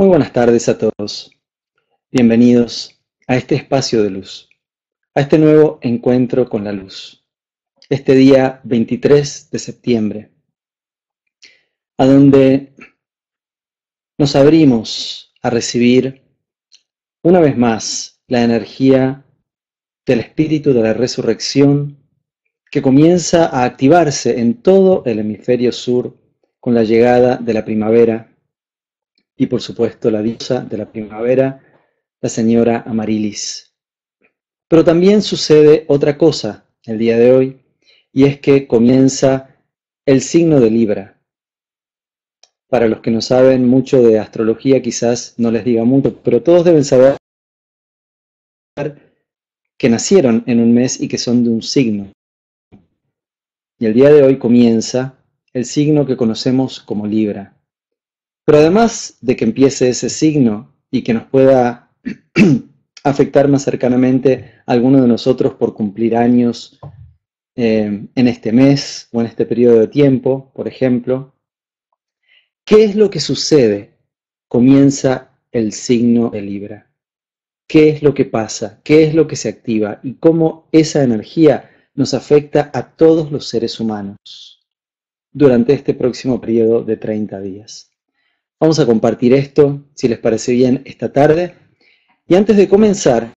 Muy buenas tardes a todos. Bienvenidos a este espacio de luz, a este nuevo encuentro con la luz, este día 23 de septiembre, a donde nos abrimos a recibir una vez más la energía del espíritu de la resurrección que comienza a activarse en todo el hemisferio sur con la llegada de la primavera y por supuesto la diosa de la primavera, la señora Amarilis. Pero también sucede otra cosa el día de hoy, y es que comienza el signo de Libra. Para los que no saben mucho de astrología, quizás no les diga mucho, pero todos deben saber que nacieron en un mes y que son de un signo. Y el día de hoy comienza el signo que conocemos como Libra. Pero además de que empiece ese signo y que nos pueda afectar más cercanamente a alguno de nosotros por cumplir años eh, en este mes o en este periodo de tiempo, por ejemplo, ¿qué es lo que sucede? Comienza el signo de Libra. ¿Qué es lo que pasa? ¿Qué es lo que se activa? Y cómo esa energía nos afecta a todos los seres humanos durante este próximo periodo de 30 días. Vamos a compartir esto, si les parece bien, esta tarde. Y antes de comenzar,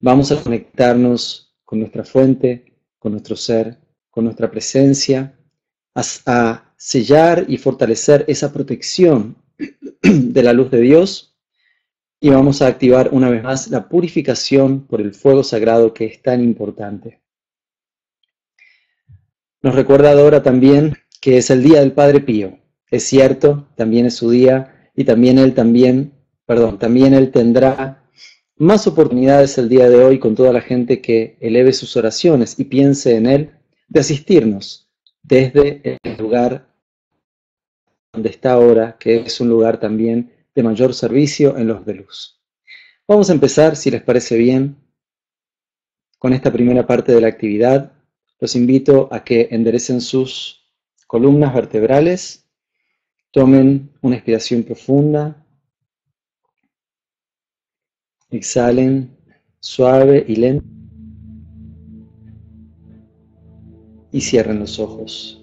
vamos a conectarnos con nuestra fuente, con nuestro ser, con nuestra presencia, a, sellar y fortalecer esa protección de la luz de Dios. Y vamos a activar una vez más la purificación por el fuego sagrado que es tan importante. Nos recuerda ahora también que es el día del Padre Pío. Es cierto, también es su día y también él también, perdón, también él tendrá más oportunidades el día de hoy con toda la gente que eleve sus oraciones y piense en él de asistirnos desde el lugar donde está ahora, que es un lugar también de mayor servicio en los de luz. Vamos a empezar, si les parece bien, con esta primera parte de la actividad. Los invito a que enderecen sus columnas vertebrales Tomen una inspiración profunda. Exhalen suave y lento. Y cierren los ojos.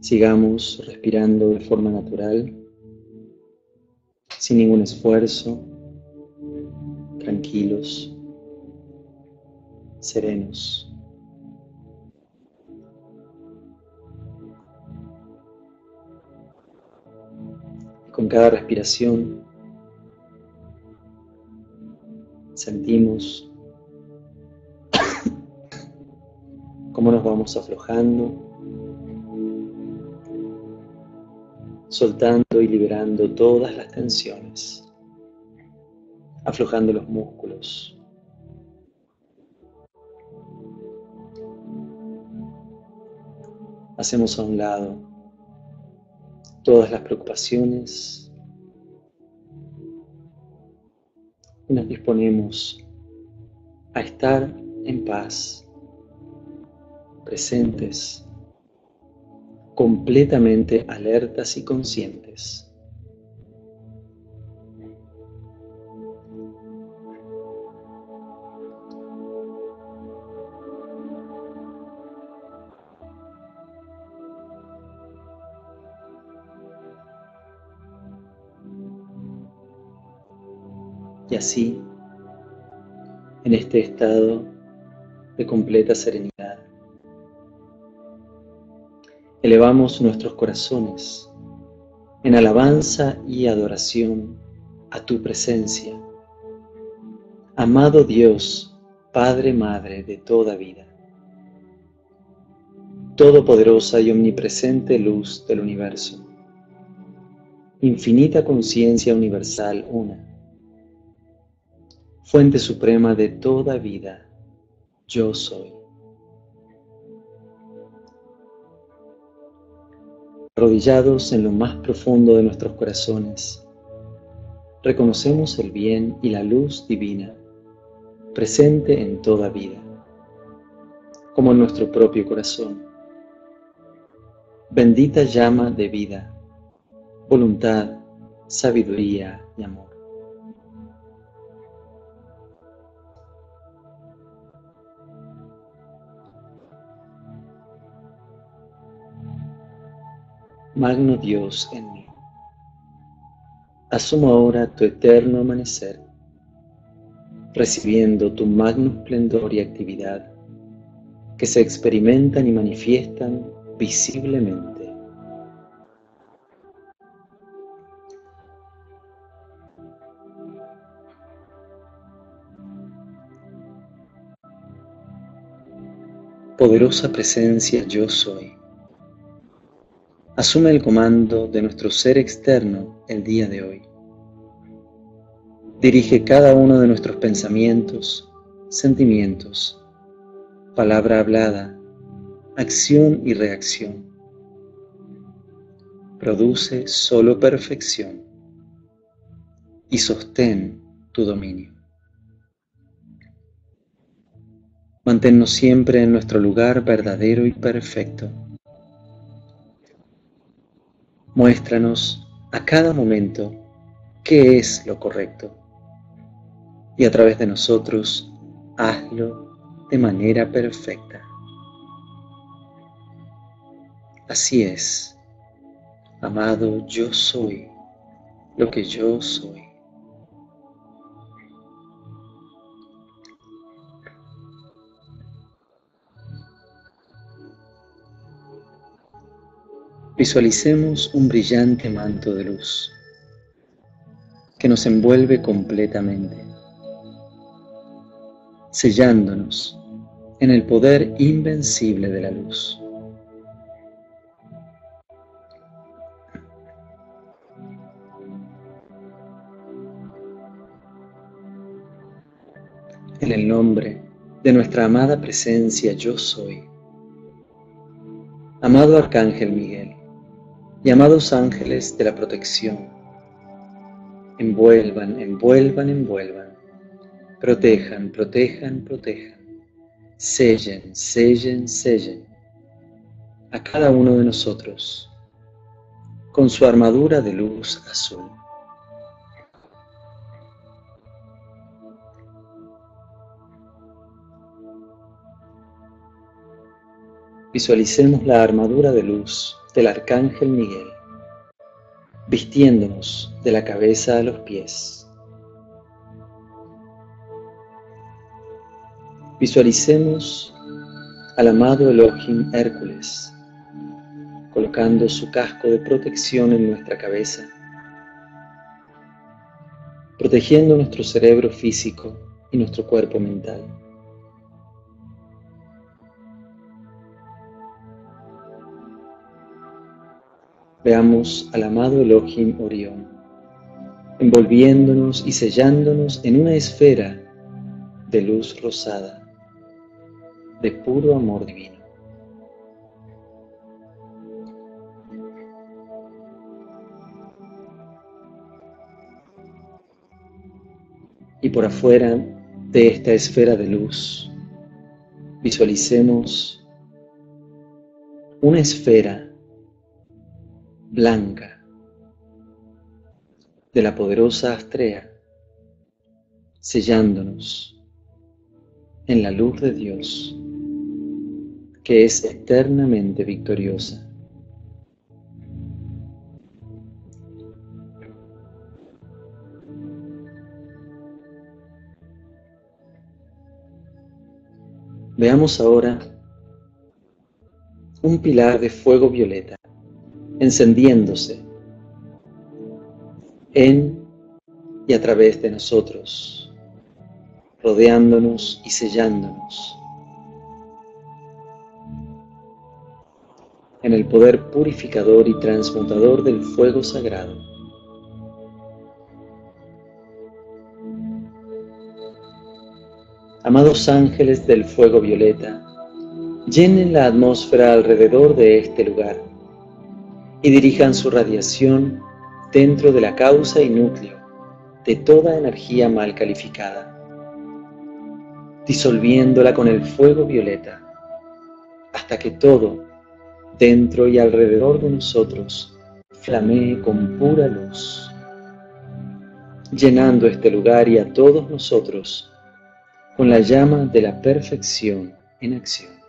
Sigamos respirando de forma natural, sin ningún esfuerzo, tranquilos, serenos. Con cada respiración sentimos cómo nos vamos aflojando, soltando y liberando todas las tensiones, aflojando los músculos. Hacemos a un lado todas las preocupaciones y nos disponemos a estar en paz, presentes, completamente alertas y conscientes. Así, en este estado de completa serenidad, elevamos nuestros corazones en alabanza y adoración a tu presencia. Amado Dios, Padre, Madre de toda vida, todopoderosa y omnipresente luz del universo, infinita conciencia universal una fuente suprema de toda vida, yo soy. Arrodillados en lo más profundo de nuestros corazones, reconocemos el bien y la luz divina presente en toda vida, como en nuestro propio corazón. Bendita llama de vida, voluntad, sabiduría y amor. Magno Dios en mí. Asumo ahora tu eterno amanecer, recibiendo tu magno esplendor y actividad que se experimentan y manifiestan visiblemente. Poderosa presencia yo soy Asume el comando de nuestro ser externo el día de hoy. Dirige cada uno de nuestros pensamientos, sentimientos, palabra hablada, acción y reacción. Produce solo perfección y sostén tu dominio. Manténnos siempre en nuestro lugar verdadero y perfecto Muéstranos a cada momento qué es lo correcto y a través de nosotros hazlo de manera perfecta. Así es, amado, yo soy lo que yo soy. Visualicemos un brillante manto de luz que nos envuelve completamente, sellándonos en el poder invencible de la luz. En el nombre de nuestra amada presencia yo soy. Amado Arcángel Miguel, Llamados ángeles de la protección, envuelvan, envuelvan, envuelvan, protejan, protejan, protejan, sellen, sellen, sellen a cada uno de nosotros con su armadura de luz azul. Visualicemos la armadura de luz del Arcángel Miguel, vistiéndonos de la cabeza a los pies. Visualicemos al amado Elohim Hércules, colocando su casco de protección en nuestra cabeza, protegiendo nuestro cerebro físico y nuestro cuerpo mental. Veamos al amado Elohim Orión, envolviéndonos y sellándonos en una esfera de luz rosada, de puro amor divino. Y por afuera de esta esfera de luz, visualicemos una esfera blanca de la poderosa Astrea, sellándonos en la luz de Dios, que es eternamente victoriosa. Veamos ahora un pilar de fuego violeta encendiéndose en y a través de nosotros, rodeándonos y sellándonos en el poder purificador y transmutador del fuego sagrado. Amados ángeles del fuego violeta, llenen la atmósfera alrededor de este lugar y dirijan su radiación dentro de la causa y núcleo de toda energía mal calificada, disolviéndola con el fuego violeta, hasta que todo, dentro y alrededor de nosotros, flamee con pura luz, llenando este lugar y a todos nosotros con la llama de la perfección en acción.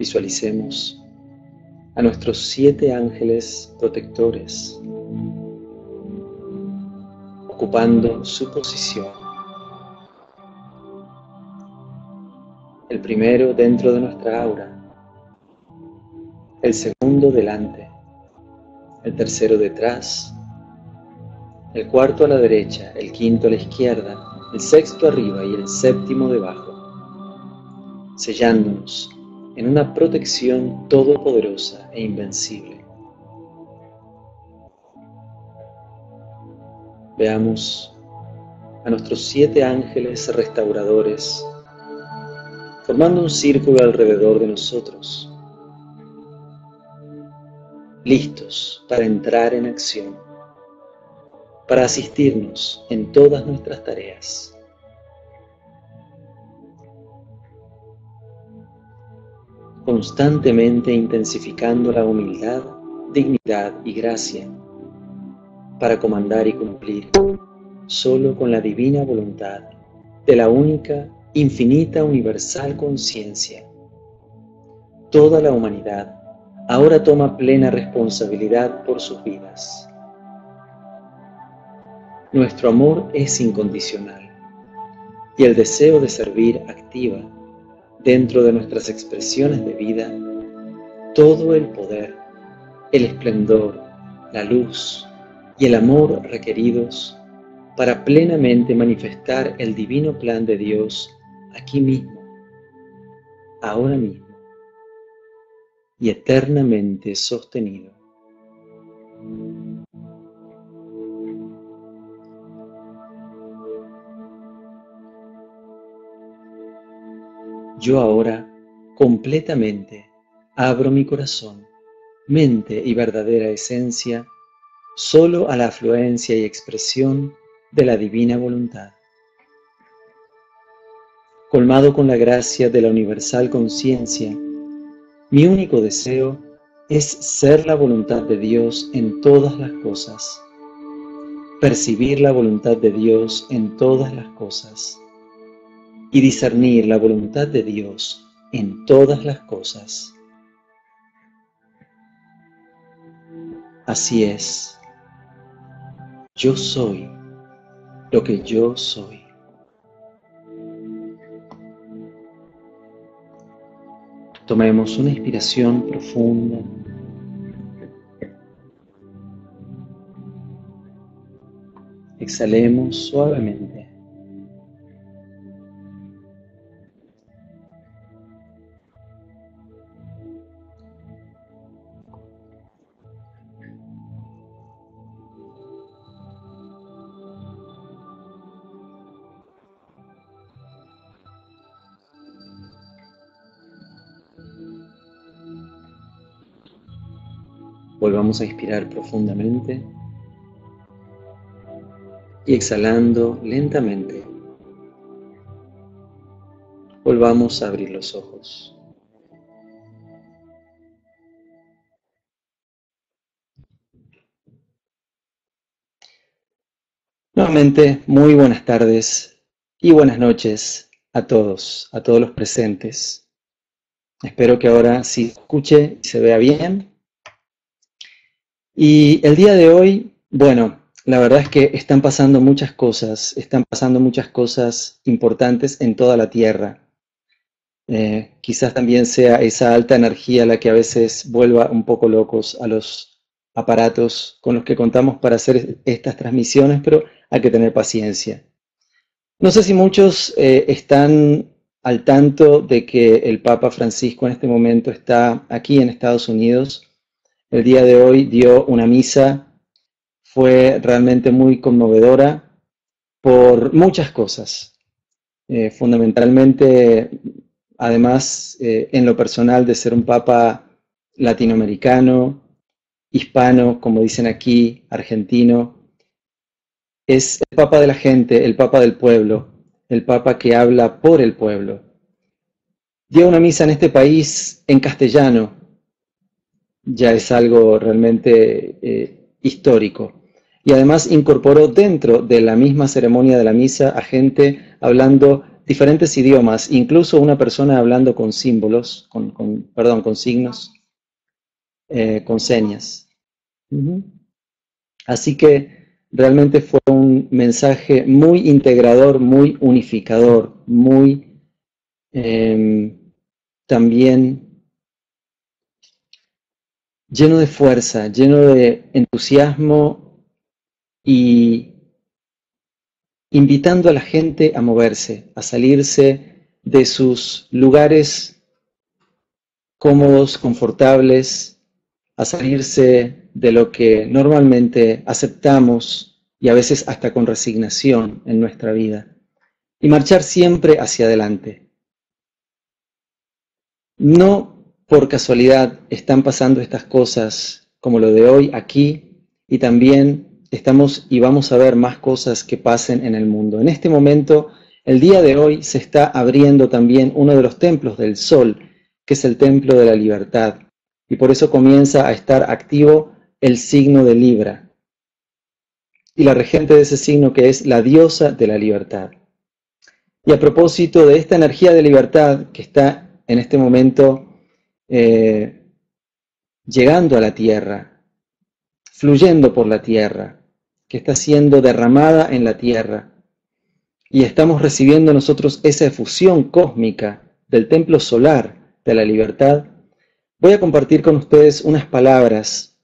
Visualicemos a nuestros siete ángeles protectores ocupando su posición. El primero dentro de nuestra aura, el segundo delante, el tercero detrás, el cuarto a la derecha, el quinto a la izquierda, el sexto arriba y el séptimo debajo, sellándonos en una protección todopoderosa e invencible. Veamos a nuestros siete ángeles restauradores formando un círculo alrededor de nosotros, listos para entrar en acción, para asistirnos en todas nuestras tareas. Constantemente intensificando la humildad, dignidad y gracia para comandar y cumplir solo con la divina voluntad de la única, infinita, universal conciencia. Toda la humanidad ahora toma plena responsabilidad por sus vidas. Nuestro amor es incondicional y el deseo de servir activa dentro de nuestras expresiones de vida todo el poder, el esplendor, la luz, y el amor requeridos para plenamente manifestar el divino plan de Dios aquí mismo, ahora mismo y eternamente sostenido. Yo ahora completamente abro mi corazón, mente y verdadera esencia solo a la afluencia y expresión de la divina voluntad. Colmado con la gracia de la universal conciencia, mi único deseo es ser la voluntad de Dios en todas las cosas, percibir la voluntad de Dios en todas las cosas y discernir la voluntad de Dios en todas las cosas. Así es yo soy lo que yo soy. Tomemos una inspiración profunda. Exhalemos suavemente. Volvamos a inspirar profundamente y exhalando lentamente. Volvamos a abrir los ojos. Nuevamente, muy buenas tardes y buenas noches a todos, a todos los presentes. Espero que ahora sí escuche y se vea bien y el día de hoy, bueno, la verdad es que están pasando muchas cosas, están pasando muchas cosas importantes en toda la Tierra. Eh, quizás también sea esa alta energía la que a veces vuelva un poco locos a los aparatos con los que contamos para hacer estas transmisiones, pero hay que tener paciencia. No sé si muchos eh, están al tanto de que el Papa Francisco en este momento está aquí en Estados Unidos el día de hoy dio una misa, fue realmente muy conmovedora por muchas cosas. Eh, fundamentalmente, además, eh, en lo personal de ser un papa latinoamericano, hispano, como dicen aquí, argentino, es el Papa de la gente, el Papa del pueblo, el Papa que habla por el pueblo. Dio una misa en este país en castellano, ya es algo realmente eh, histórico. Y además incorporó dentro de la misma ceremonia de la misa a gente hablando diferentes idiomas, incluso una persona hablando con símbolos, con, perdón, con signos, eh, con señas. Así que realmente fue un mensaje muy integrador, muy unificador, muy em, también lleno de fuerza, lleno de entusiasmo y invitando a la gente a moverse, a salirse de sus lugares cómodos, confortables, a salirse de lo que normalmente aceptamos y a veces hasta con resignación en nuestra vida, y marchar siempre hacia adelante. No por casualidad están pasando estas cosas como lo de hoy aquí y también estamos y vamos a ver más cosas que pasen en el mundo. En este momento, el día de hoy se está abriendo también uno de los templos del sol, que es el templo de la libertad, y por eso comienza a estar activo el signo de Libra y la regente de ese signo que es la diosa de la libertad. Y a propósito de esta energía de libertad que está en este momento eh, llegando a la tierra, fluyendo por la tierra, que está siendo derramada en la tierra, y estamos recibiendo nosotros esa efusión cósmica del templo solar de la libertad, voy a compartir con ustedes unas palabras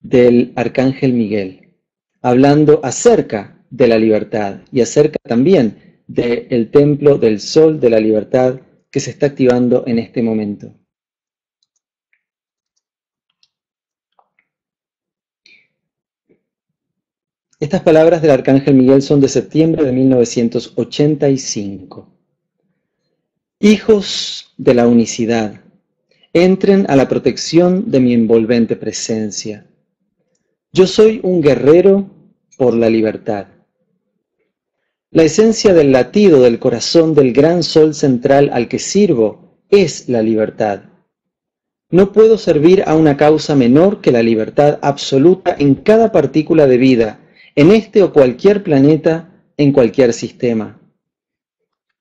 del Arcángel Miguel, hablando acerca de la libertad y acerca también del templo del sol de la libertad que se está activando en este momento. Estas palabras del Arcángel Miguel son de septiembre de 1985. Hijos de la unicidad, entren a la protección de mi envolvente presencia yo soy un guerrero por la libertad. La esencia del latido del corazón del gran sol central al que sirvo es la libertad. No puedo servir a una causa menor que la libertad absoluta en cada partícula de vida, en este o cualquier planeta, en cualquier sistema.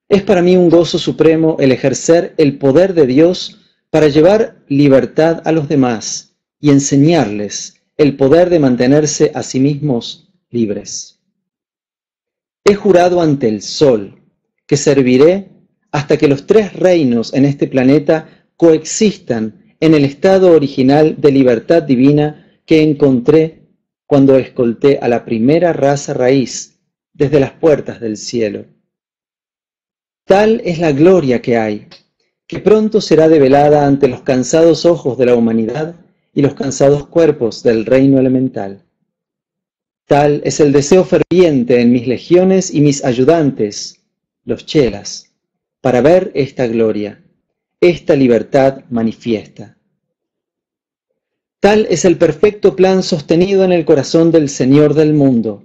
Es para mí un gozo supremo el ejercer el poder de Dios para llevar libertad a los demás y enseñarles el poder de mantenerse a sí mismos libres. He jurado ante el sol que serviré hasta que los tres reinos en este planeta coexistan en el estado original de libertad divina que encontré cuando escolté a la primera raza raíz desde las puertas del cielo. Tal es la gloria que hay, que pronto será develada ante los cansados ojos de la humanidad y los cansados cuerpos del reino elemental. Tal es el deseo ferviente en mis legiones y mis ayudantes, los chelas, para ver esta gloria, esta libertad manifiesta. Tal es el perfecto plan sostenido en el corazón del Señor del mundo,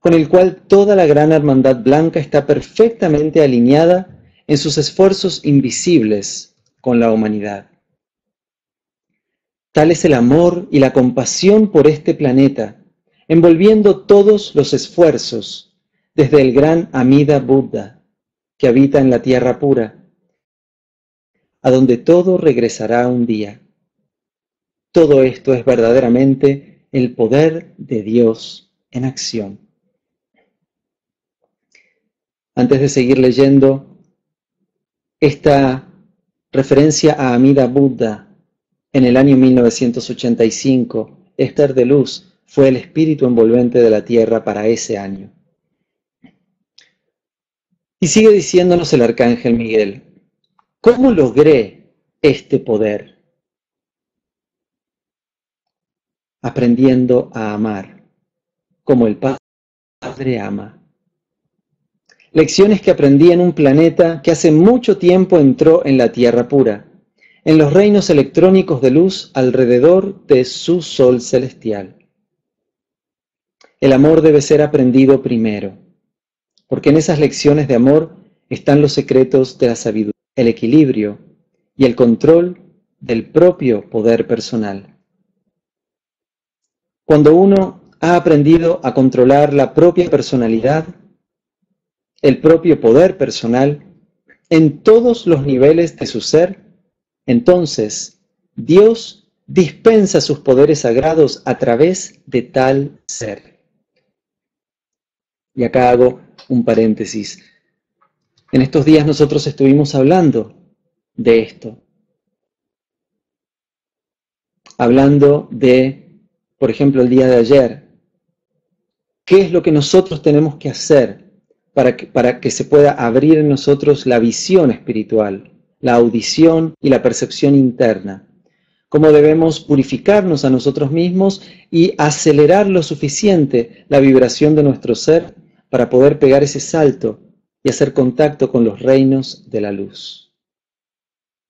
con el cual toda la gran hermandad blanca está perfectamente alineada en sus esfuerzos invisibles con la humanidad. Tal es el amor y la compasión por este planeta, envolviendo todos los esfuerzos, desde el gran Amida Buddha, que habita en la tierra pura, a donde todo regresará un día. Todo esto es verdaderamente el poder de Dios en acción. Antes de seguir leyendo esta referencia a Amida Buddha, en el año 1985, Esther de Luz fue el espíritu envolvente de la tierra para ese año. Y sigue diciéndonos el arcángel Miguel, ¿cómo logré este poder? Aprendiendo a amar, como el Padre ama. Lecciones que aprendí en un planeta que hace mucho tiempo entró en la tierra pura en los reinos electrónicos de luz alrededor de su sol celestial. El amor debe ser aprendido primero, porque en esas lecciones de amor están los secretos de la sabiduría, el equilibrio y el control del propio poder personal. Cuando uno ha aprendido a controlar la propia personalidad, el propio poder personal, en todos los niveles de su ser, entonces Dios dispensa sus poderes sagrados a través de tal ser. Y acá hago un paréntesis. En estos días nosotros estuvimos hablando de esto. Hablando de, por ejemplo, el día de ayer, qué es lo que nosotros tenemos que hacer para que, para que se pueda abrir en nosotros la visión espiritual, la audición y la percepción interna. Cómo debemos purificarnos a nosotros mismos y acelerar lo suficiente la vibración de nuestro ser para poder pegar ese salto y hacer contacto con los reinos de la luz.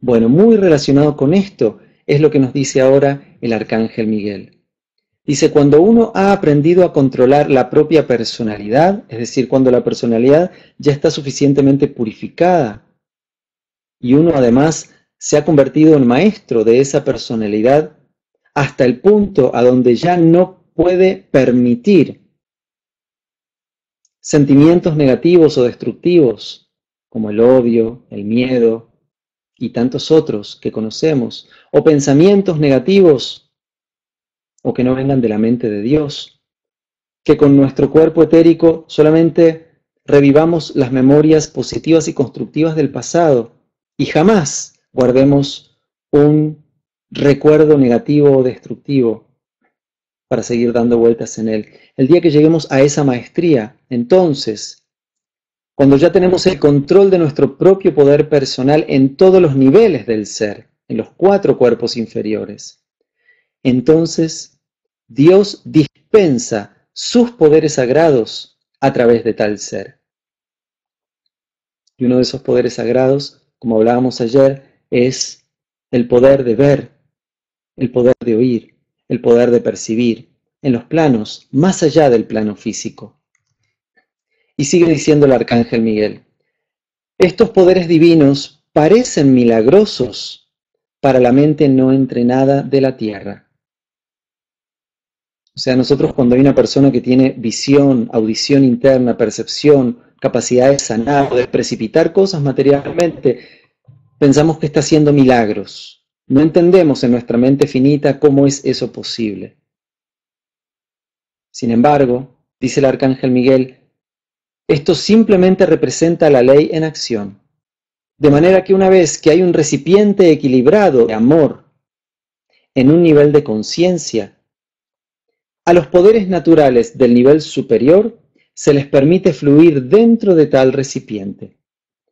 Bueno, muy relacionado con esto es lo que nos dice ahora el arcángel Miguel. Dice, cuando uno ha aprendido a controlar la propia personalidad, es decir, cuando la personalidad ya está suficientemente purificada y uno además se ha convertido en maestro de esa personalidad hasta el punto a donde ya no puede permitir sentimientos negativos o destructivos, como el odio, el miedo y tantos otros que conocemos, o pensamientos negativos o que no vengan de la mente de Dios, que con nuestro cuerpo etérico solamente revivamos las memorias positivas y constructivas del pasado y jamás guardemos un recuerdo negativo o destructivo para seguir dando vueltas en él. El día que lleguemos a esa maestría, entonces, cuando ya tenemos el control de nuestro propio poder personal en todos los niveles del ser, en los cuatro cuerpos inferiores, entonces Dios dispensa sus poderes sagrados a través de tal ser. Y uno de esos poderes sagrados, como hablábamos ayer, es el poder de ver, el poder de oír, el poder de percibir en los planos más allá del plano físico. Y sigue diciendo el arcángel Miguel, estos poderes divinos parecen milagrosos para la mente no entrenada de la tierra. O sea, nosotros cuando hay una persona que tiene visión, audición interna, percepción, capacidad de sanar o de precipitar cosas materialmente, pensamos que está haciendo milagros. No entendemos en nuestra mente finita cómo es eso posible. Sin embargo, dice el arcángel Miguel, esto simplemente representa la ley en acción. De manera que una vez que hay un recipiente equilibrado de amor en un nivel de conciencia, a los poderes naturales del nivel superior se les permite fluir dentro de tal recipiente,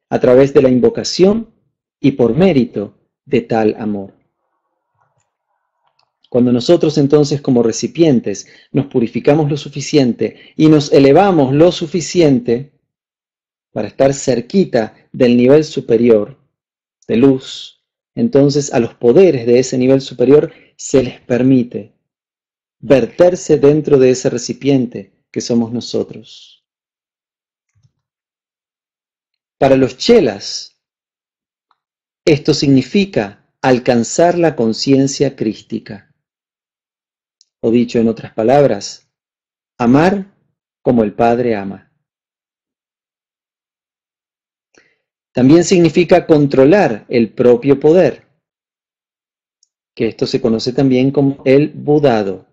a través de la invocación y por mérito de tal amor. Cuando nosotros entonces como recipientes nos purificamos lo suficiente y nos elevamos lo suficiente para estar cerquita del nivel superior de luz, entonces a los poderes de ese nivel superior se les permite verterse dentro de ese recipiente que somos nosotros. Para los chelas, esto significa alcanzar la conciencia crística. O dicho en otras palabras, amar como el Padre ama. También significa controlar el propio poder, que esto se conoce también como el budado.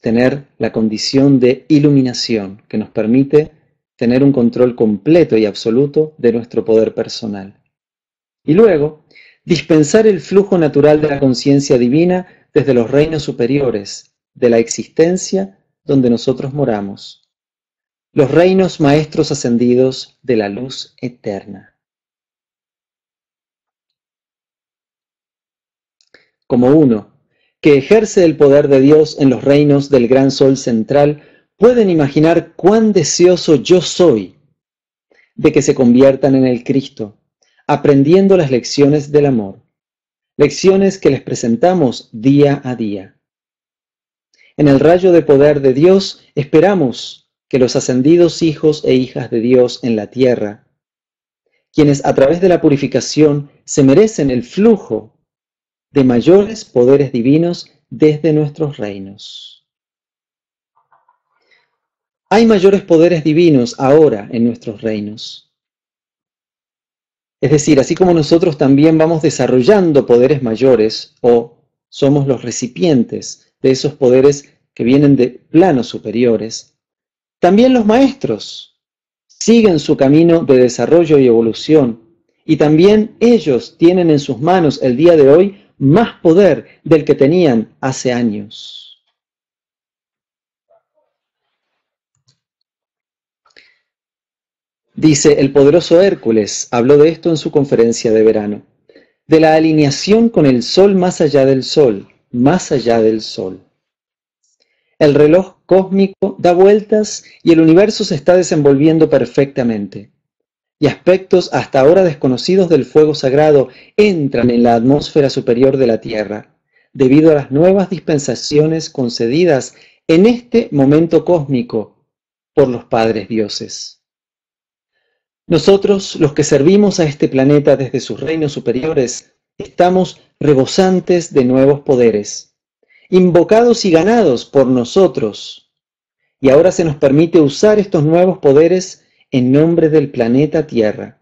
Tener la condición de iluminación que nos permite tener un control completo y absoluto de nuestro poder personal. Y luego, dispensar el flujo natural de la conciencia divina desde los reinos superiores de la existencia donde nosotros moramos, los reinos maestros ascendidos de la luz eterna. Como uno que ejerce el poder de Dios en los reinos del gran sol central, pueden imaginar cuán deseoso yo soy de que se conviertan en el Cristo, aprendiendo las lecciones del amor, lecciones que les presentamos día a día. En el rayo de poder de Dios esperamos que los ascendidos hijos e hijas de Dios en la tierra, quienes a través de la purificación se merecen el flujo de mayores poderes divinos desde nuestros reinos. Hay mayores poderes divinos ahora en nuestros reinos. Es decir, así como nosotros también vamos desarrollando poderes mayores o somos los recipientes de esos poderes que vienen de planos superiores, también los maestros siguen su camino de desarrollo y evolución y también ellos tienen en sus manos el día de hoy más poder del que tenían hace años. Dice, el poderoso Hércules habló de esto en su conferencia de verano, de la alineación con el sol más allá del sol, más allá del sol. El reloj cósmico da vueltas y el universo se está desenvolviendo perfectamente. Y aspectos hasta ahora desconocidos del fuego sagrado entran en la atmósfera superior de la Tierra, debido a las nuevas dispensaciones concedidas en este momento cósmico por los padres dioses. Nosotros, los que servimos a este planeta desde sus reinos superiores, estamos rebosantes de nuevos poderes, invocados y ganados por nosotros. Y ahora se nos permite usar estos nuevos poderes en nombre del planeta Tierra,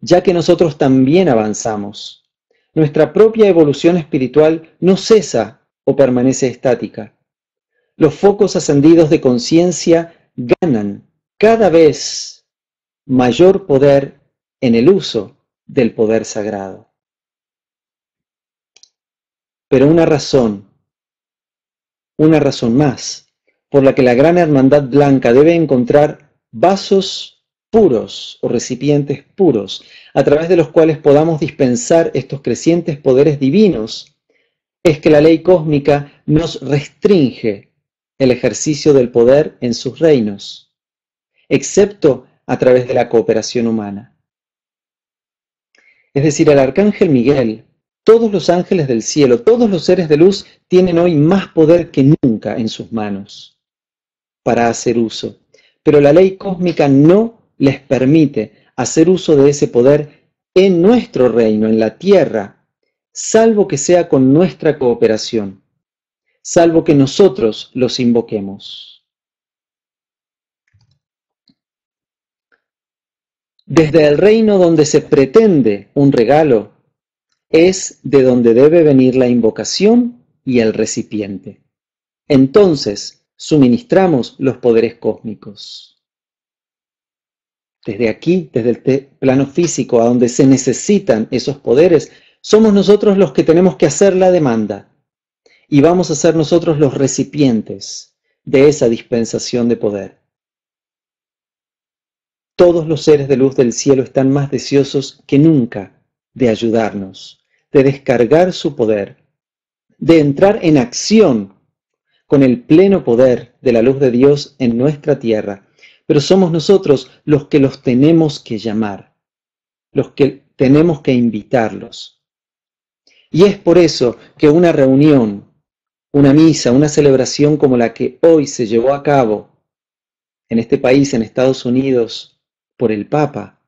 ya que nosotros también avanzamos. Nuestra propia evolución espiritual no cesa o permanece estática. Los focos ascendidos de conciencia ganan cada vez mayor poder en el uso del poder sagrado. Pero una razón, una razón más, por la que la gran hermandad blanca debe encontrar vasos puros o recipientes puros, a través de los cuales podamos dispensar estos crecientes poderes divinos, es que la ley cósmica nos restringe el ejercicio del poder en sus reinos, excepto a través de la cooperación humana. Es decir, el arcángel Miguel, todos los ángeles del cielo, todos los seres de luz tienen hoy más poder que nunca en sus manos para hacer uso. Pero la ley cósmica no les permite hacer uso de ese poder en nuestro reino, en la tierra, salvo que sea con nuestra cooperación, salvo que nosotros los invoquemos. Desde el reino donde se pretende un regalo, es de donde debe venir la invocación y el recipiente. Entonces, suministramos los poderes cósmicos. Desde aquí, desde el plano físico, a donde se necesitan esos poderes, somos nosotros los que tenemos que hacer la demanda. Y vamos a ser nosotros los recipientes de esa dispensación de poder. Todos los seres de luz del cielo están más deseosos que nunca de ayudarnos, de descargar su poder, de entrar en acción con el pleno poder de la luz de Dios en nuestra tierra. Pero somos nosotros los que los tenemos que llamar, los que tenemos que invitarlos. Y es por eso que una reunión, una misa, una celebración como la que hoy se llevó a cabo en este país, en Estados Unidos, por el Papa,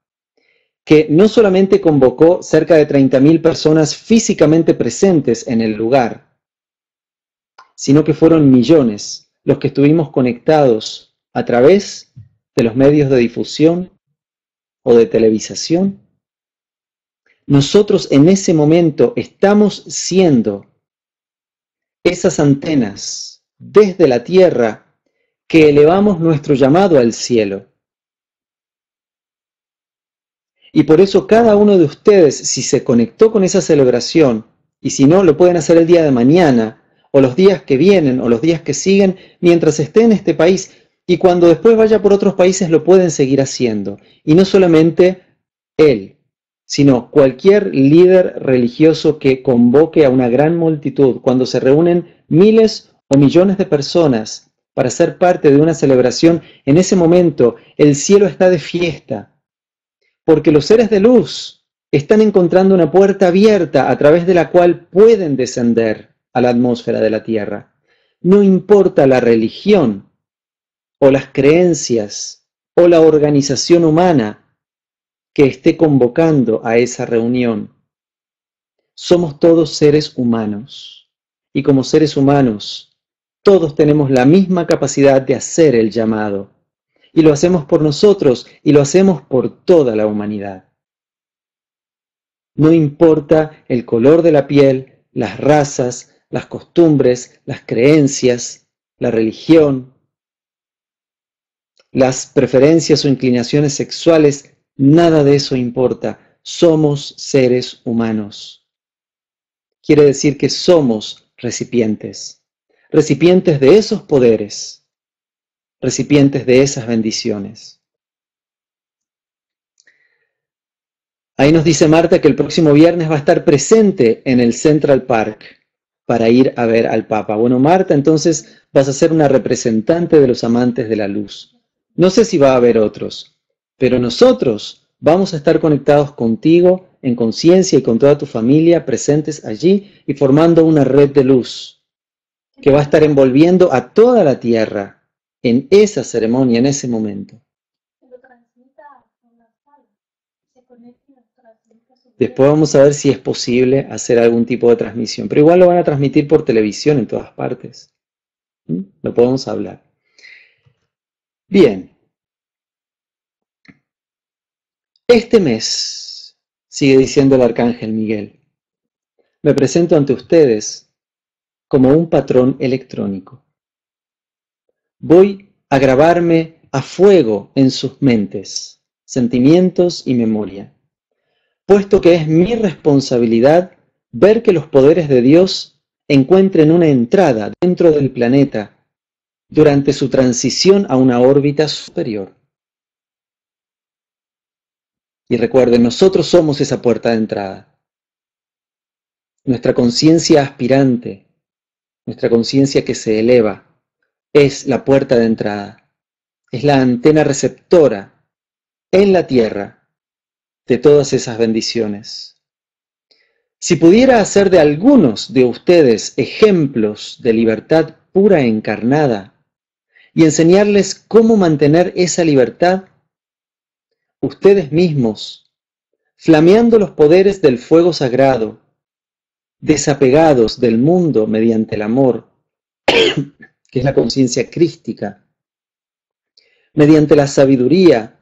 que no solamente convocó cerca de 30.000 personas físicamente presentes en el lugar, sino que fueron millones los que estuvimos conectados a través de los medios de difusión o de televisación. Nosotros en ese momento estamos siendo esas antenas desde la tierra que elevamos nuestro llamado al cielo y por eso cada uno de ustedes, si se conectó con esa celebración, y si no, lo pueden hacer el día de mañana, o los días que vienen, o los días que siguen, mientras esté en este país, y cuando después vaya por otros países lo pueden seguir haciendo. Y no solamente él, sino cualquier líder religioso que convoque a una gran multitud, cuando se reúnen miles o millones de personas para ser parte de una celebración, en ese momento el cielo está de fiesta, porque los seres de luz están encontrando una puerta abierta a través de la cual pueden descender a la atmósfera de la Tierra. no importa la religión o las creencias o la organización humana que esté convocando a esa reunión. Somos todos seres humanos y como seres humanos todos tenemos la misma capacidad de hacer el llamado y lo hacemos por nosotros y lo hacemos por toda la humanidad. No importa el color de la piel, las razas, las costumbres, las creencias, la religión, las preferencias o inclinaciones sexuales, nada de eso importa. Somos seres humanos. Quiere decir que somos recipientes, recipientes de esos poderes, recipientes de esas bendiciones. Ahí nos dice Marta que el próximo viernes va a estar presente en el Central Park para ir a ver al Papa. Bueno, Marta, entonces vas a ser una representante de los amantes de la luz. No sé si va a haber otros, pero nosotros vamos a estar conectados contigo en conciencia y con toda tu familia presentes allí y formando una red de luz que va a estar envolviendo a toda la tierra en esa ceremonia, en ese momento. Después vamos a ver si es posible hacer algún tipo de transmisión, pero igual lo van a transmitir por televisión en todas partes. ¿Mm? Lo podemos hablar. Bien. Este mes, sigue diciendo el arcángel Miguel, me presento ante ustedes como un patrón electrónico. Voy a grabarme a fuego en sus mentes, sentimientos y memoria puesto que es mi responsabilidad ver que los poderes de Dios encuentren una entrada dentro del planeta durante su transición a una órbita superior. Y recuerden, nosotros somos esa puerta de entrada. Nuestra conciencia aspirante, nuestra conciencia que se eleva, es la puerta de entrada, es la antena receptora en la Tierra de todas esas bendiciones. Si pudiera hacer de algunos de ustedes ejemplos de libertad pura encarnada y enseñarles cómo mantener esa libertad, ustedes mismos, flameando los poderes del fuego sagrado, desapegados del mundo mediante el amor, que es la conciencia crística, mediante la sabiduría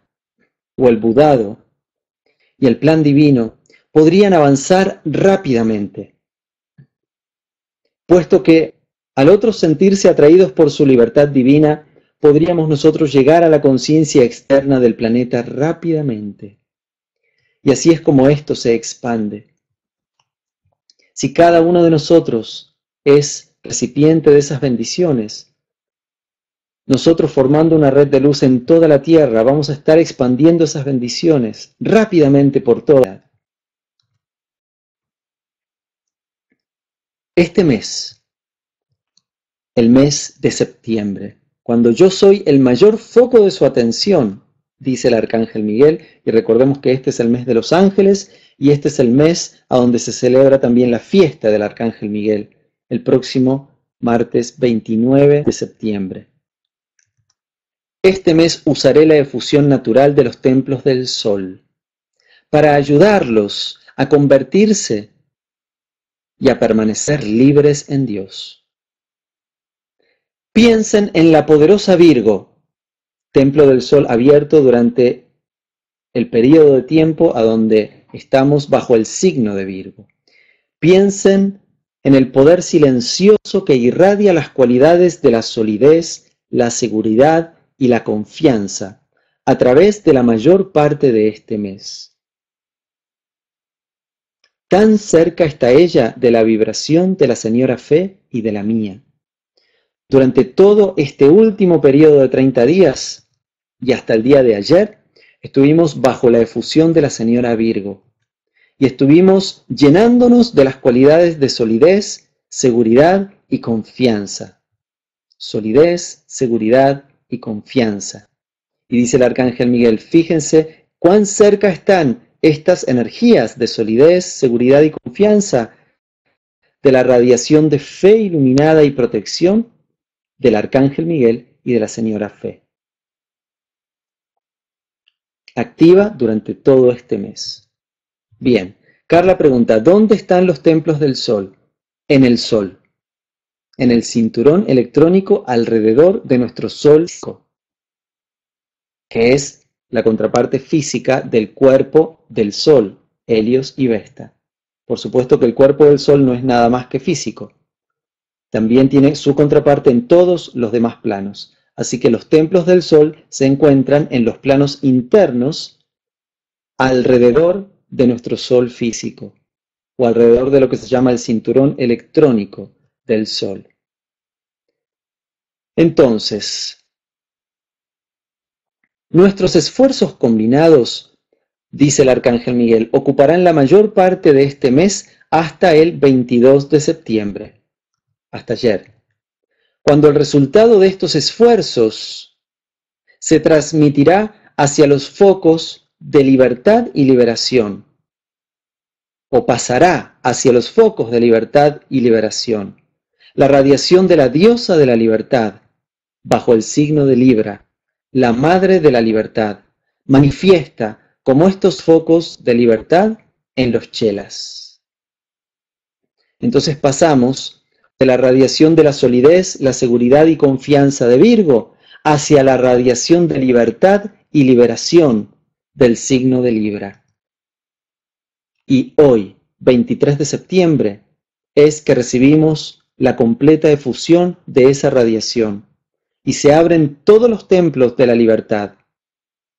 o el budado, y el plan divino podrían avanzar rápidamente, puesto que al otro sentirse atraídos por su libertad divina, podríamos nosotros llegar a la conciencia externa del planeta rápidamente. Y así es como esto se expande. Si cada uno de nosotros es recipiente de esas bendiciones, nosotros formando una red de luz en toda la tierra, vamos a estar expandiendo esas bendiciones rápidamente por toda. Este mes, el mes de septiembre, cuando yo soy el mayor foco de su atención, dice el arcángel Miguel, y recordemos que este es el mes de los ángeles y este es el mes a donde se celebra también la fiesta del arcángel Miguel, el próximo martes 29 de septiembre. Este mes usaré la efusión natural de los templos del sol para ayudarlos a convertirse y a permanecer libres en Dios. Piensen en la poderosa Virgo, templo del sol abierto durante el periodo de tiempo a donde estamos bajo el signo de Virgo. Piensen en el poder silencioso que irradia las cualidades de la solidez, la seguridad y la confianza a través de la mayor parte de este mes. Tan cerca está ella de la vibración de la señora Fe y de la mía. Durante todo este último periodo de 30 días y hasta el día de ayer, estuvimos bajo la efusión de la señora Virgo y estuvimos llenándonos de las cualidades de solidez, seguridad y confianza. Solidez, seguridad y confianza. Y dice el arcángel Miguel, fíjense cuán cerca están estas energías de solidez, seguridad y confianza de la radiación de fe iluminada y protección del Arcángel Miguel y de la Señora Fe. Activa durante todo este mes. Bien, Carla pregunta, ¿dónde están los templos del Sol? En el Sol, en el cinturón electrónico alrededor de nuestro Sol, que es la contraparte física del cuerpo del Sol, Helios y Vesta. Por supuesto que el cuerpo del Sol no es nada más que físico. También tiene su contraparte en todos los demás planos. Así que los templos del Sol se encuentran en los planos internos alrededor de nuestro Sol físico o alrededor de lo que se llama el cinturón electrónico del Sol. Entonces, nuestros esfuerzos combinados, dice el Arcángel Miguel, ocuparán la mayor parte de este mes hasta el 22 de septiembre, hasta ayer, cuando el resultado de estos esfuerzos se transmitirá hacia los focos de libertad y liberación, o pasará hacia los focos de libertad y liberación, la radiación de la diosa de la libertad, bajo el signo de Libra, la madre de la libertad, manifiesta como estos focos de libertad en los chelas. Entonces pasamos de la radiación de la solidez, la seguridad y confianza de Virgo hacia la radiación de libertad y liberación del signo de Libra. Y hoy, 23 de septiembre, es que recibimos la completa efusión de esa radiación y se abren todos los templos de la libertad,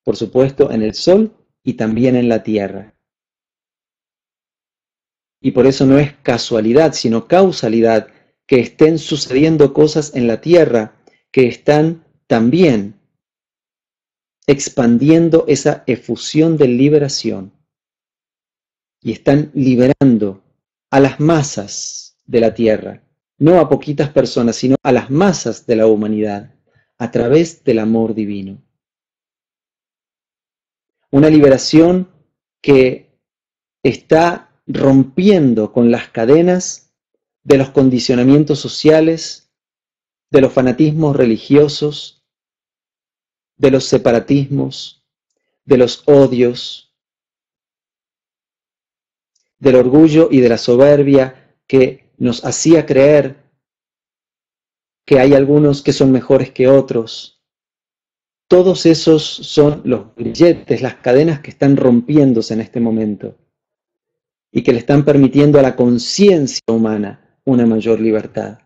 por supuesto en el sol y también en la tierra. Y por eso no es casualidad, sino causalidad que estén sucediendo cosas en la tierra que están también expandiendo esa efusión de liberación y están liberando a las masas de la tierra, no a poquitas personas, sino a las masas de la humanidad, a través del amor divino. Una liberación que está rompiendo con las cadenas de los condicionamientos sociales, de los fanatismos religiosos, de los separatismos, de los odios, del orgullo y de la soberbia que nos hacía creer que hay algunos que son mejores que otros. Todos esos son los grilletes, las cadenas que están rompiéndose en este momento y que le están permitiendo a la conciencia humana una mayor libertad.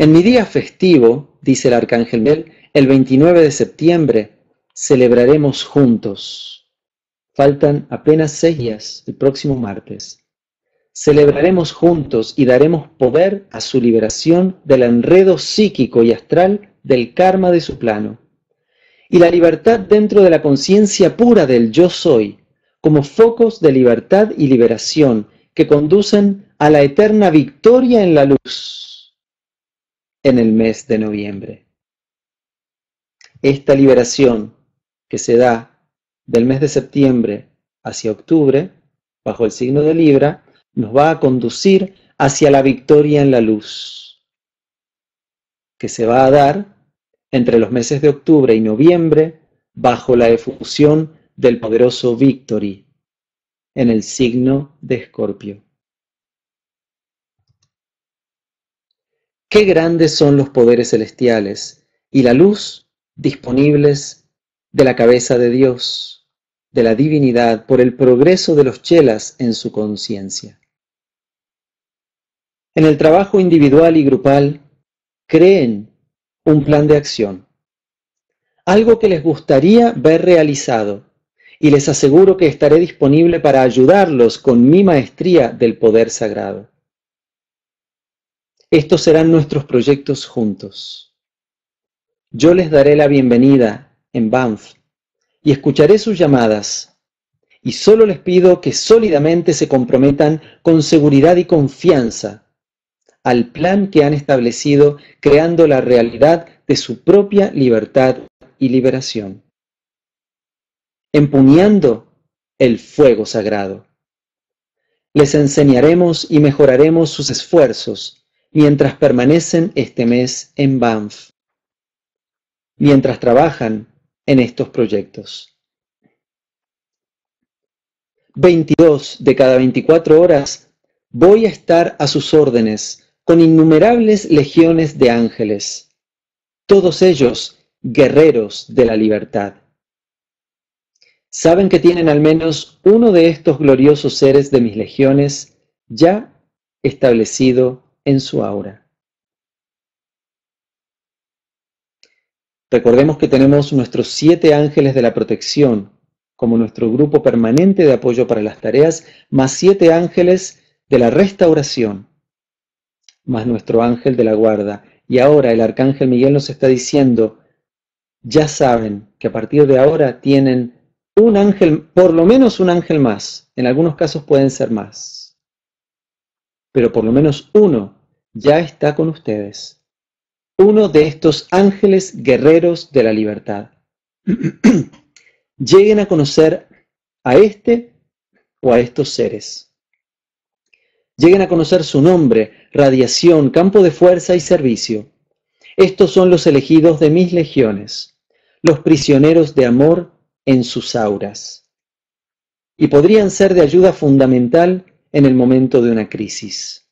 En mi día festivo, dice el arcángel Miguel, el 29 de septiembre celebraremos juntos. Faltan apenas seis días, el próximo martes. Celebraremos juntos y daremos poder a su liberación del enredo psíquico y astral del karma de su plano. Y la libertad dentro de la conciencia pura del yo soy, como focos de libertad y liberación que conducen a la eterna victoria en la luz en el mes de noviembre. Esta liberación que se da del mes de septiembre hacia octubre, bajo el signo de Libra, nos va a conducir hacia la victoria en la luz, que se va a dar entre los meses de octubre y noviembre bajo la efusión del poderoso Victory en el signo de Escorpio. Qué grandes son los poderes celestiales y la luz disponibles de la cabeza de Dios, de la divinidad, por el progreso de los chelas en su conciencia. En el trabajo individual y grupal, creen un plan de acción, algo que les gustaría ver realizado, y les aseguro que estaré disponible para ayudarlos con mi maestría del poder sagrado. Estos serán nuestros proyectos juntos. Yo les daré la bienvenida en Banff y escucharé sus llamadas. Y solo les pido que sólidamente se comprometan con seguridad y confianza al plan que han establecido creando la realidad de su propia libertad y liberación. Empuñando el fuego sagrado. Les enseñaremos y mejoraremos sus esfuerzos mientras permanecen este mes en Banff, mientras trabajan en estos proyectos. 22 de cada 24 horas voy a estar a sus órdenes con innumerables legiones de ángeles, todos ellos guerreros de la libertad. Saben que tienen al menos uno de estos gloriosos seres de mis legiones ya establecido en su aura. Recordemos que tenemos nuestros siete ángeles de la protección como nuestro grupo permanente de apoyo para las tareas, más siete ángeles de la restauración, más nuestro ángel de la guarda. Y ahora el arcángel Miguel nos está diciendo, ya saben que a partir de ahora tienen un ángel, por lo menos un ángel más, en algunos casos pueden ser más, pero por lo menos uno ya está con ustedes, uno de estos ángeles guerreros de la libertad. Lleguen a conocer a este o a estos seres. Lleguen a conocer su nombre, radiación, campo de fuerza y servicio. Estos son los elegidos de mis legiones, los prisioneros de amor en sus auras. Y podrían ser de ayuda fundamental en el momento de una crisis.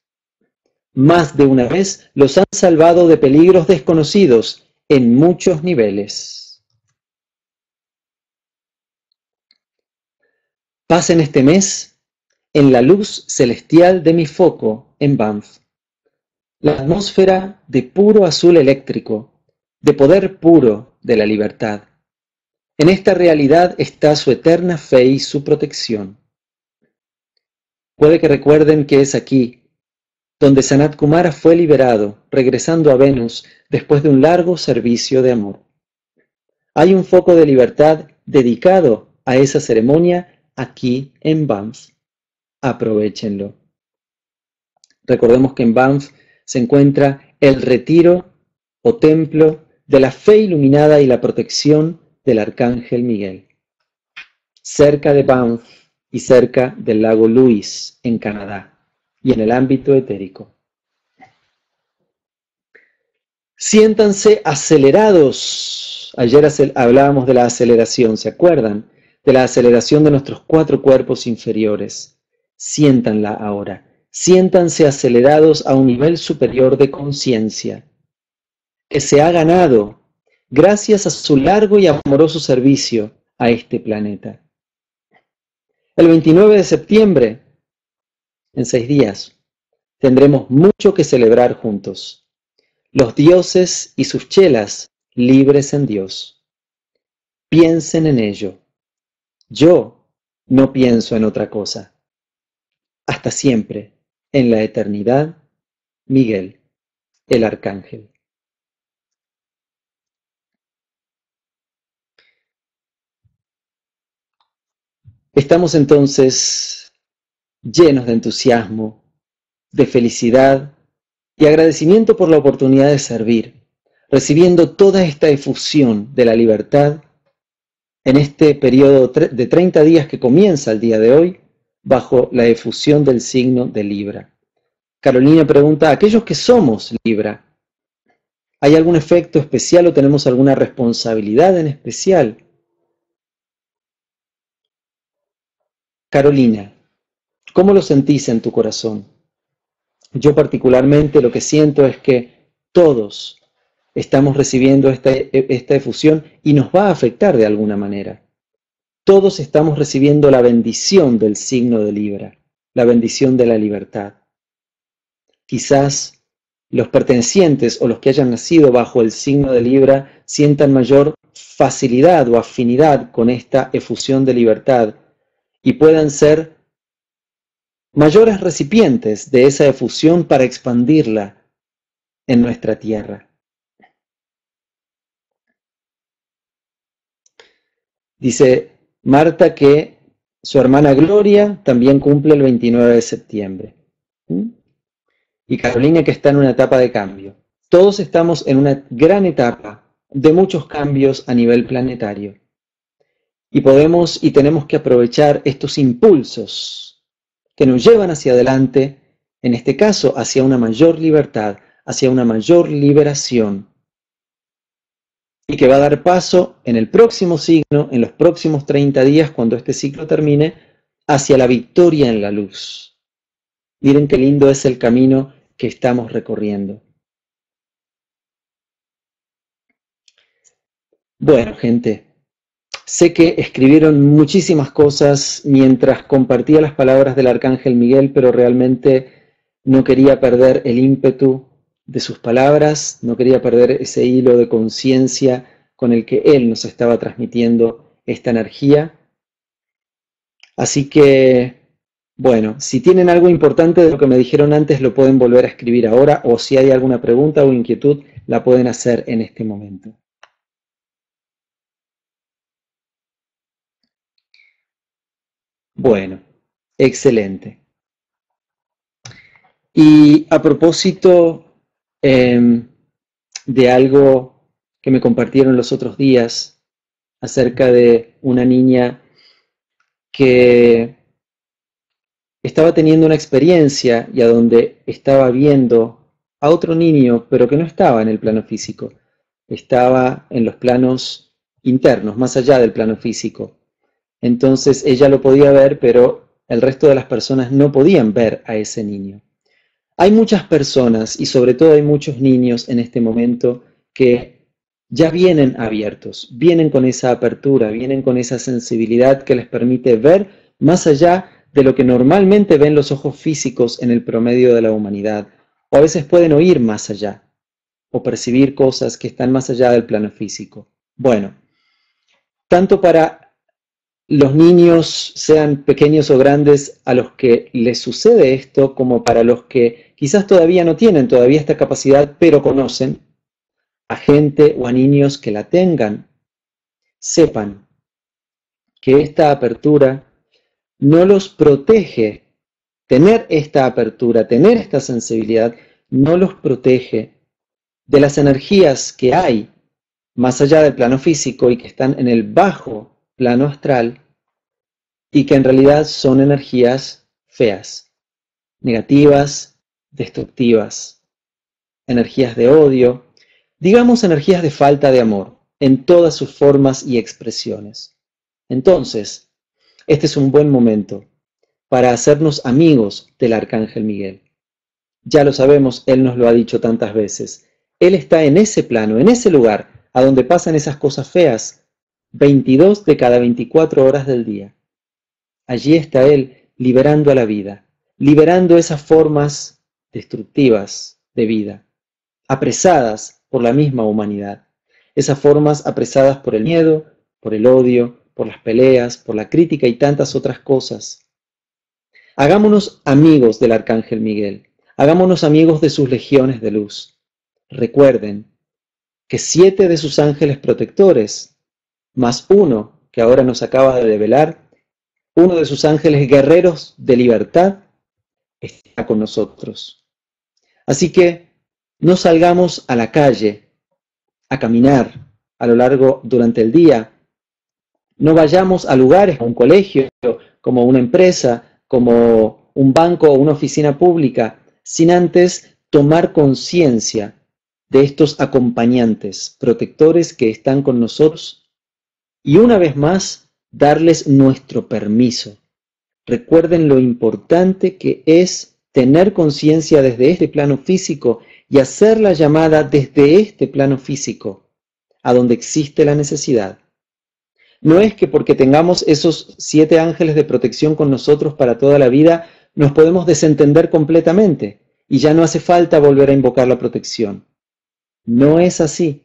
Más de una vez los han salvado de peligros desconocidos en muchos niveles. Pasen este mes en la luz celestial de mi foco en Banff, la atmósfera de puro azul eléctrico, de poder puro de la libertad. En esta realidad está su eterna fe y su protección. Puede que recuerden que es aquí donde Sanat Kumara fue liberado, regresando a Venus después de un largo servicio de amor. Hay un foco de libertad dedicado a esa ceremonia aquí en Banff. Aprovechenlo. Recordemos que en Banff se encuentra el retiro o templo de la fe iluminada y la protección del Arcángel Miguel, cerca de Banff y cerca del lago Louis, en Canadá, y en el ámbito etérico. Siéntanse acelerados. Ayer hablábamos de la aceleración, ¿se acuerdan? De la aceleración de nuestros cuatro cuerpos inferiores. Siéntanla ahora. Siéntanse acelerados a un nivel superior de conciencia que se ha ganado gracias a su largo y amoroso servicio a este planeta. El 29 de septiembre, en seis días, tendremos mucho que celebrar juntos. Los dioses y sus chelas libres en Dios. Piensen en ello. Yo no pienso en otra cosa. Hasta siempre, en la eternidad, Miguel, el Arcángel. Estamos entonces llenos de entusiasmo, de felicidad y agradecimiento por la oportunidad de servir, recibiendo toda esta efusión de la libertad en este periodo de 30 días que comienza el día de hoy bajo la efusión del signo de Libra. Carolina pregunta, aquellos que somos Libra, ¿hay algún efecto especial o tenemos alguna responsabilidad en especial? Carolina, ¿cómo lo sentís en tu corazón? Yo particularmente lo que siento es que todos estamos recibiendo esta, efusión y nos va a afectar de alguna manera. Todos estamos recibiendo la bendición del signo de Libra, la bendición de la libertad. Quizás los pertenecientes o los que hayan nacido bajo el signo de Libra sientan mayor facilidad o afinidad con esta efusión de libertad y puedan ser mayores recipientes de esa efusión para expandirla en nuestra tierra. Dice Marta que su hermana Gloria también cumple el 29 de septiembre. Y Carolina que está en una etapa de cambio. Todos estamos en una gran etapa de muchos cambios a nivel planetario. Y podemos y tenemos que aprovechar estos impulsos que nos llevan hacia adelante en este caso hacia una mayor libertad, hacia una mayor liberación, y que va a dar paso en el próximo signo, en los próximos 30 días, cuando este ciclo termine, hacia la victoria en la luz. Miren qué lindo es el camino que estamos recorriendo. Bueno, gente, sé que escribieron muchísimas cosas mientras compartía las palabras del Arcángel Miguel, pero realmente no quería perder el ímpetu de sus palabras, no quería perder ese hilo de conciencia con el que él nos estaba transmitiendo esta energía. Así que, bueno, si tienen algo importante de lo que me dijeron antes, lo pueden volver a escribir ahora, o si hay alguna pregunta o inquietud, la pueden hacer en este momento. Bueno, excelente. Y a propósito em, de algo que me compartieron los otros días acerca de una niña que estaba teniendo una experiencia y a donde estaba viendo a otro niño, pero que no estaba en el plano físico, estaba en los planos internos, más allá del plano físico. Entonces ella lo podía ver, pero el resto de las personas no podían ver a ese niño. Hay muchas personas y sobre todo hay muchos niños en este momento que ya vienen abiertos, vienen con esa apertura, vienen con esa sensibilidad que les permite ver más allá de lo que normalmente ven los ojos físicos en el promedio de la humanidad, o a veces pueden oír más allá, o percibir cosas que están más allá del plano físico. Bueno, tanto para los niños, sean pequeños o grandes, a los que les sucede esto, como para los que quizás todavía no tienen todavía esta capacidad, pero conocen a gente o a niños que la tengan, sepan que esta apertura no los protege. Tener esta apertura, tener esta sensibilidad, no los protege de las energías que hay más allá del plano físico y que están en el bajo plano astral y que en realidad son energías feas, negativas, destructivas, energías de odio, digamos energías de falta de amor, en todas sus formas y expresiones. Entonces, este es un buen momento para hacernos amigos del Arcángel Miguel. Ya lo sabemos, Él nos lo ha dicho tantas veces. Él está en ese plano, en ese lugar, a donde pasan esas cosas feas, 22 de cada 24 horas del día. Allí está Él liberando a la vida, liberando esas formas destructivas de vida, apresadas por la misma humanidad. Esas formas apresadas por el miedo, por el odio, por las peleas, por la crítica y tantas otras cosas. Hagámonos amigos del Arcángel Miguel, hagámonos amigos de sus legiones de luz. Recuerden que siete de sus ángeles protectores, más uno que ahora nos acaba de develar, uno de sus ángeles guerreros de libertad, está con nosotros. Así que no salgamos a la calle a caminar a lo largo durante el día. No vayamos a lugares como un colegio, como una empresa, como un banco o una oficina pública, sin antes tomar conciencia de estos acompañantes, protectores que están con nosotros y una vez más darles nuestro permiso Recuerden lo importante que es tener conciencia desde este plano físico y hacer la llamada desde este plano físico, a donde existe la necesidad. No es que porque tengamos esos siete ángeles de protección con nosotros para toda la vida, nos podemos desentender completamente y ya no hace falta volver a invocar la protección. No es así,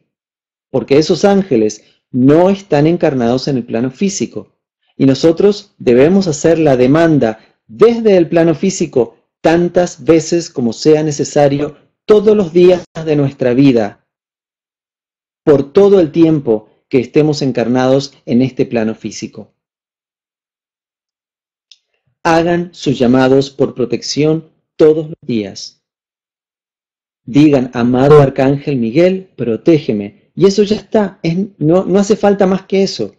porque esos ángeles no están encarnados en el plano físico y nosotros debemos hacer la demanda desde el plano físico tantas veces como sea necesario todos los días de nuestra vida, por todo el tiempo que estemos encarnados en este plano físico. Hagan sus llamados por protección todos los días. Digan, amado Arcángel Miguel, protégeme. Y eso ya está, no, no hace falta más que eso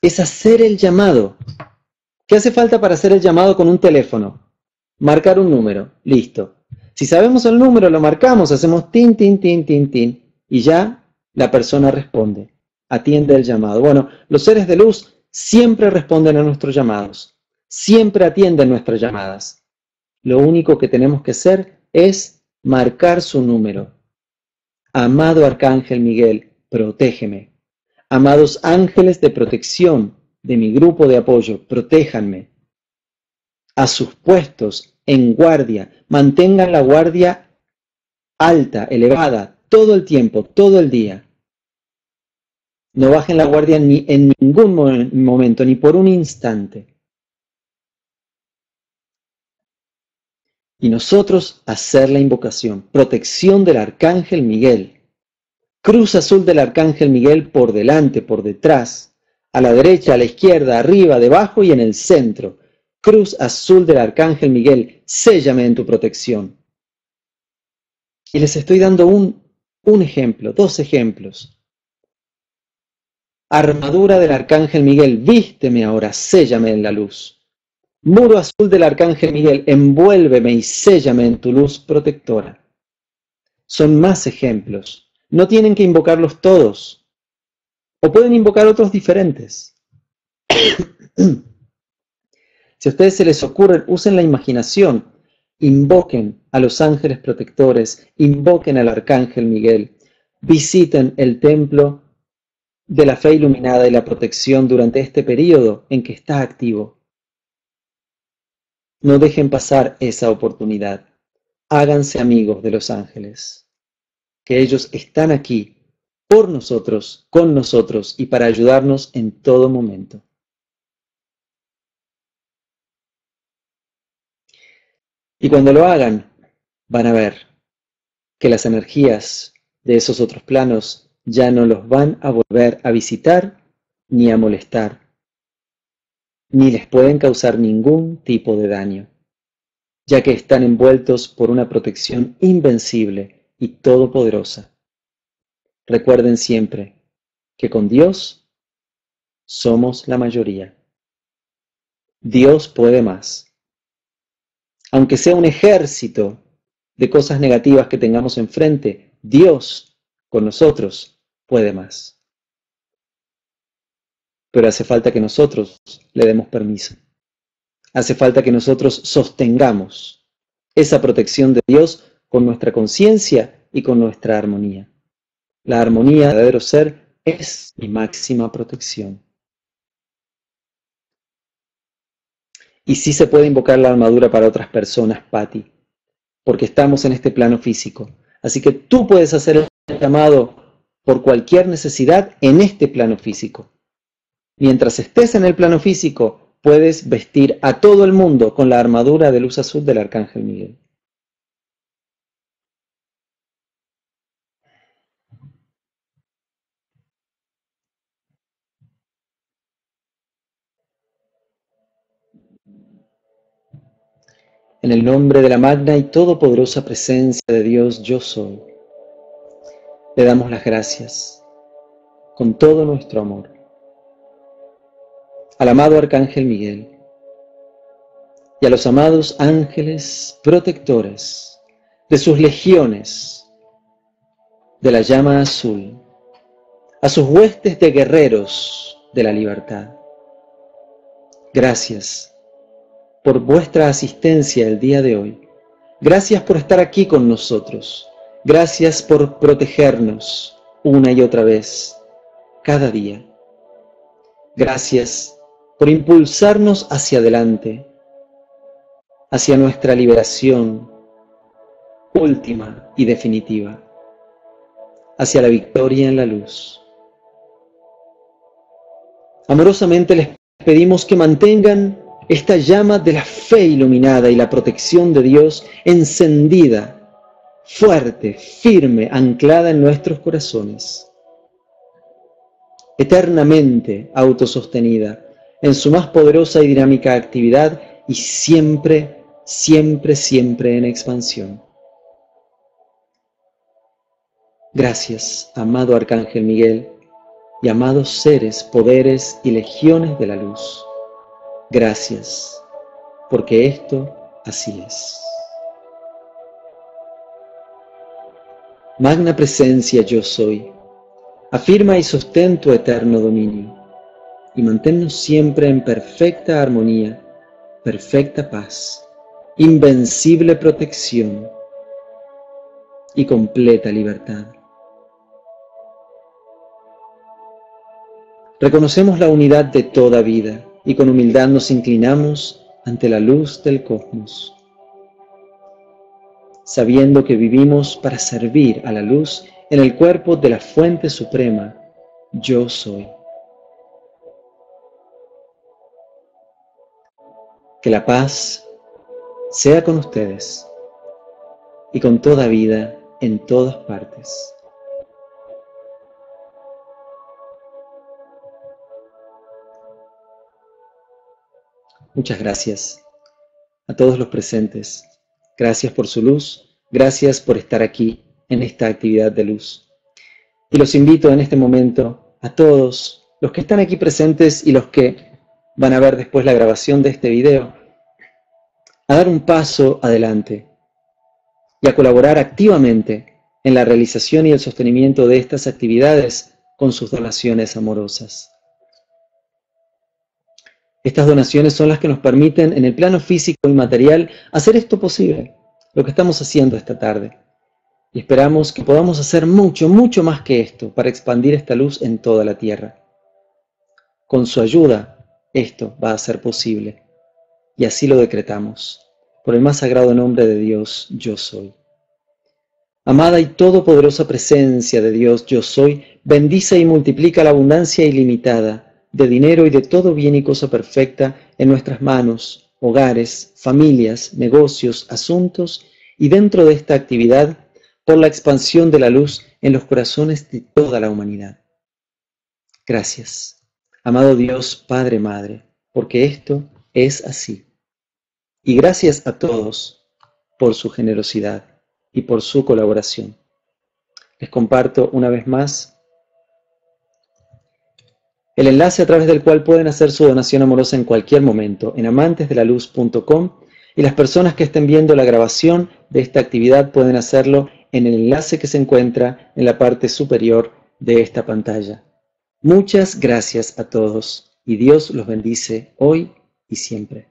es hacer el llamado. ¿Qué hace falta para hacer el llamado con un teléfono? Marcar un número, listo. Si sabemos el número, lo marcamos, hacemos tin, tin, tin, tin, tin, y ya la persona responde, atiende el llamado. Bueno, los seres de luz siempre responden a nuestros llamados, siempre atienden nuestras llamadas. Lo único que tenemos que hacer es marcar su número. Amado Arcángel Miguel, protégeme. Amados ángeles de protección de mi grupo de apoyo, protéjanme. A sus puestos, en guardia, mantengan la guardia alta, elevada, todo el tiempo, todo el día. No bajen la guardia ni en ningún momento, ni por un instante. Y nosotros hacer la invocación, protección del Arcángel Miguel. Cruz azul del Arcángel Miguel por delante, por detrás, a la derecha, a la izquierda, arriba, debajo y en el centro. Cruz azul del Arcángel Miguel, séllame en tu protección. Y les estoy dando un, un ejemplo, dos ejemplos. Armadura del Arcángel Miguel, vísteme ahora, séllame en la luz. Muro azul del Arcángel Miguel, envuélveme y séllame en tu luz protectora. Son más ejemplos. No tienen que invocarlos todos. O pueden invocar otros diferentes. si a ustedes se les ocurren, usen la imaginación. Invoquen a los ángeles protectores, invoquen al Arcángel Miguel, visiten el templo de la fe iluminada y la protección durante este periodo en que está activo. No dejen pasar esa oportunidad. Háganse amigos de los ángeles, que ellos están aquí por nosotros, con nosotros y para ayudarnos en todo momento. Y cuando lo hagan, van a ver que las energías de esos otros planos ya no los van a volver a visitar ni a molestar, ni les pueden causar ningún tipo de daño, ya que están envueltos por una protección invencible y todopoderosa. Recuerden siempre que con Dios somos la mayoría. Dios puede más. Aunque sea un ejército de cosas negativas que tengamos enfrente, Dios con nosotros puede más. Pero hace falta que nosotros le demos permiso. Hace falta que nosotros sostengamos esa protección de Dios con nuestra conciencia y con nuestra armonía. La armonía del verdadero ser es mi máxima protección. Y sí se puede invocar la armadura para otras personas, Patti, porque estamos en este plano físico. Así que tú puedes hacer el llamado por cualquier necesidad en este plano físico. Mientras estés en el plano físico, puedes vestir a todo el mundo con la armadura de luz azul del Arcángel Miguel. En el nombre de la magna y todopoderosa presencia de Dios, yo soy le damos las gracias con todo nuestro amor al amado Arcángel Miguel y a los amados ángeles protectores de sus legiones de la llama azul, a sus huestes de guerreros de la libertad. Gracias por vuestra asistencia el día de hoy. Gracias por estar aquí con nosotros. Gracias por protegernos una y otra vez, cada día. Gracias por impulsarnos hacia adelante, hacia nuestra liberación última y definitiva, hacia la victoria en la luz. Amorosamente les pedimos que mantengan esta llama de la fe iluminada y la protección de Dios encendida fuerte, firme, anclada en nuestros corazones, eternamente autosostenida en su más poderosa y dinámica actividad y siempre, siempre, siempre en expansión. Gracias, amado Arcángel Miguel, y amados seres, poderes y legiones de la luz. Gracias, porque esto así es. Magna presencia yo soy, afirma y sostén tu eterno dominio, y manténnos siempre en perfecta armonía, perfecta paz, invencible protección y completa libertad. Reconocemos la unidad de toda vida y con humildad nos inclinamos ante la luz del cosmos, sabiendo que vivimos para servir a la luz en el cuerpo de la fuente suprema, yo soy. Que la paz sea con ustedes y con toda vida en todas partes. Muchas gracias a todos los presentes. Gracias por su luz. Gracias por estar aquí en esta actividad de luz. Y los invito en este momento a todos los que están aquí presentes y los que van a ver después la grabación de este video, a dar un paso adelante y a colaborar activamente en la realización y el sostenimiento de estas actividades con sus donaciones amorosas. Estas donaciones son las que nos permiten en el plano físico y material hacer esto posible, lo que estamos haciendo esta tarde. Y esperamos que podamos hacer mucho, mucho más que esto para expandir esta luz en toda la Tierra. Con su ayuda, esto va a ser posible. Y así lo decretamos. Por el más sagrado nombre de Dios, yo soy. Amada y todopoderosa presencia de Dios, yo soy, bendice y multiplica la abundancia ilimitada de dinero y de todo bien y cosa perfecta en nuestras manos, hogares, familias, negocios, asuntos y dentro de esta actividad por la expansión de la luz en los corazones de toda la humanidad. Gracias, amado Dios, Padre, Madre, porque esto es así. Y gracias a todos por su generosidad y por su colaboración. Les comparto una vez más el enlace a través del cual pueden hacer su donación amorosa en cualquier momento en amantesdelaluz.com y las personas que estén viendo la grabación de esta actividad pueden hacerlo en el enlace que se encuentra en la parte superior de esta pantalla. Muchas gracias a todos y Dios los bendice hoy y siempre.